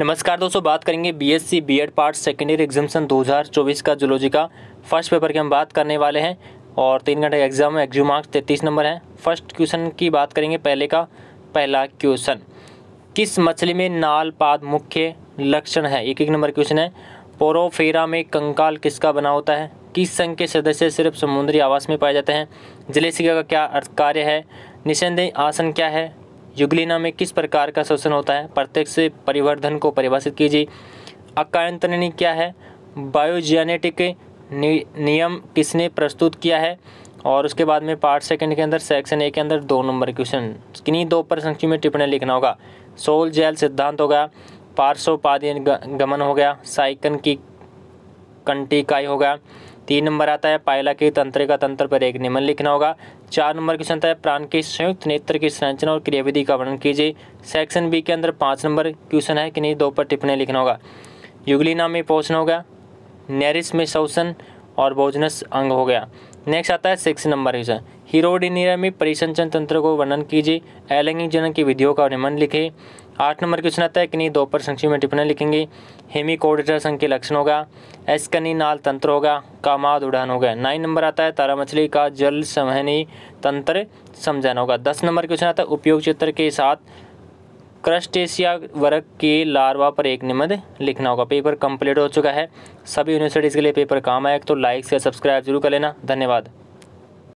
नमस्कार दोस्तों, बात करेंगे BSc BEd part second year examination 2024 का जूलॉजी का। फ़र्स्ट पेपर की हम बात करने वाले हैं और तीन घंटे एग्ज़ाम में एग्ज़ाम मार्क्स तैतीस नंबर है। फ़र्स्ट क्वेश्चन की बात करेंगे पहले का, पहला क्वेश्चन किस मछली में नाल पाद मुख्य लक्षण है? एक एक नंबर क्वेश्चन है। पोरोफेरा में कंकाल किसका बना होता है? किस संघ के सदस्य सिर्फ़ समुद्री आवास में पाए जाते हैं? जलेसिका का क्या अर्थ कार्य है? निसंदेह आसन क्या है? युगलिना में किस प्रकार का शोषण होता है? प्रत्यक्ष परिवर्धन को परिभाषित कीजिए। अकायंतरणी क्या है? बायोजेनेटिक नियम किसने प्रस्तुत किया है? और उसके बाद में पार्ट सेकंड के अंदर, सेक्शन ए के अंदर दो नंबर क्वेश्चन। किन्हीं दो पर में टिप्पणी लिखना होगा? सोल जेल सिद्धांत हो गया पार्श्वपादी गमन हो गया, साइकन की कंटिकाई हो गया तीन नंबर आता है, पायला के तंत्र का तंत्र पर एक नियमन लिखना होगा। चार नंबर क्वेश्चन आता है, प्राण के संयुक्त नेत्र की संरचना और क्रियाविधि का वर्णन कीजिए। सेक्शन बी के अंदर पाँच नंबर क्वेश्चन है कि नहीं, दो पर टिप्पणी लिखना होगा। युगलीना में पोषण हो गया। नेरिस में शोषण और भोजनस अंग हो गया। नेक्स्ट आता है सिक्स नंबर क्वेश्चन। हीरोडिनिया में परिसंचन तंत्र को वर्णन कीजिए। अलैंगिक जनन की विधियों का नियमन लिखे आठ नंबर क्वेश्चन आता है कि नहीं दो पर संक्षिप्त में टिप्पणी लिखेंगे। हेमिकोडेटर संघ के लक्षण होगा एस्कनी नाल तंत्र होगा, कामाद उड़ान होगा। नाइन नंबर आता है, तारा मछली का जल संवहनी तंत्र समझाना होगा। दस नंबर क्वेश्चन आता है, उपयोग चित्र के साथ क्रस्टेशिया वर्ग के लार्वा पर एक निबंध लिखना होगा। पेपर कंप्लीट हो चुका है। सभी यूनिवर्सिटीज़ के लिए पेपर काम आए तो लाइक से सब्सक्राइब ज़रूर कर लेना। धन्यवाद।